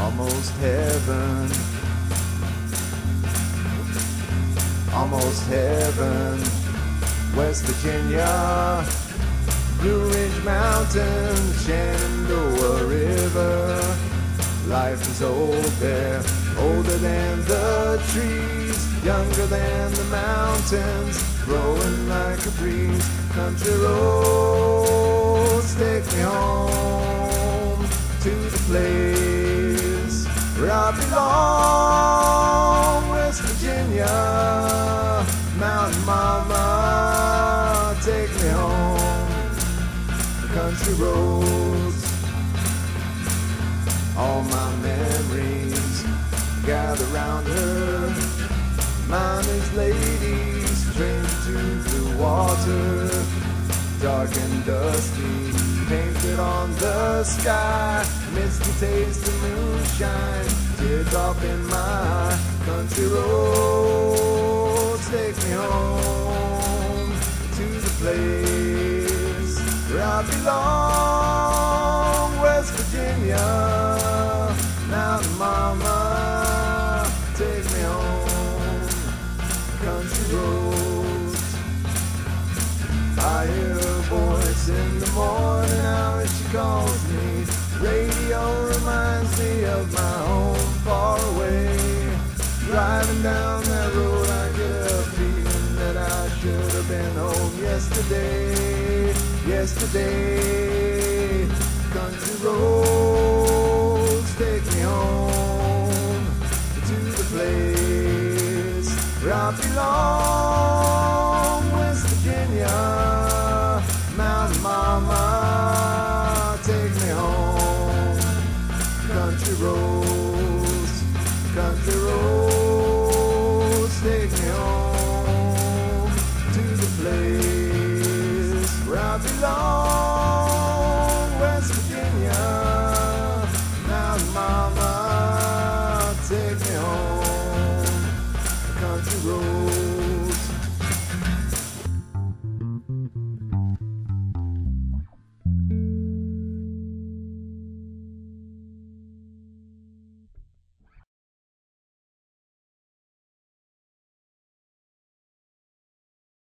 almost heaven. Almost heaven. West Virginia, Blue Ridge Mountain, Shenandoah River. Life is old there, older than the trees, younger than the mountains, growing like a breeze. Country roads take me home to the place belong, West Virginia, Mountain Mama, take me home. Country roads all my memories gather round her. Miner's ladies, stranger to blue water, dark and dusty, painted on the sky. Misty taste of moonshine, teardrop in my. Country roads take me home to the place where I belong, West Virginia. Mountain Mama, take me home, country roads. I hear her voice in the morning hours, she calls me. Radio reminds me of my home far away. Driving down that road, I get a feeling that I should have been home yesterday, yesterday. Country roads take me home to the place where I belong, West Virginia. roads, country roads, take me home to the place where I belong, West Virginia. Now, mama, take me home, country roads.